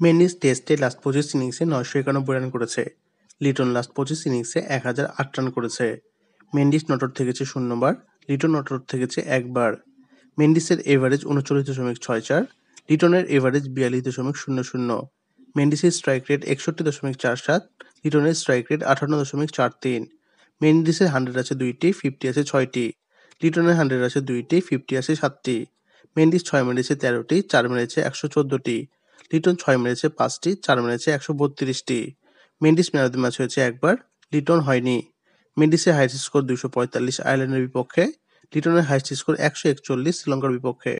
মেন্ডিস টেস্টে লাস্ট পঁচিশ ইনিংসে নয়শো একানব্বই রান করেছে। লিটন লাস্ট পঁচিশ ইনিংসে এক হাজার আট রান করেছে। মেন্ডিস নটর থেকেছে শূন্যবার, লিটন নটর থেকেছে একবার। মেন্ডিসের এভারেজ উনচল্লিশ দশমিক ছয় চার, লিটনের এভারেজ বিয়াল্লিশ দশমিক শূন্য শূন্য। মেন্ডিসের স্ট্রাইক রেট একষট্টি দশমিক চার সাত, লিটনের স্ট্রাইক রেট আঠান্ন দশমিক চার তিন। মেন্ডিসের হান্ড্রেড আছে দুইটি ফিফটি আছে ছয়টি। লিটনের হান্ড্রেড আছে দুইটি ফিফটি আছে সাতটি। মেন্ডিস ছয় মেরেছে তেরোটি, চার মেরেছে একশো চোদ্দোটি। লিটন ছয় মেরেছে পাঁচটি, চার মেরেছে একশো বত্রিশটি। Mendis man of the match হয়েছে একবার, লিটন হয়নি। মেন্ডিসের হাইস্ট স্কোর দুশো পঁয়তাল্লিশ, আয়ারল্যান্ডের বিপক্ষে, লিটনের হাইস্ট স্কোর একশো একচল্লিশ, শ্রীলঙ্কার বিপক্ষে।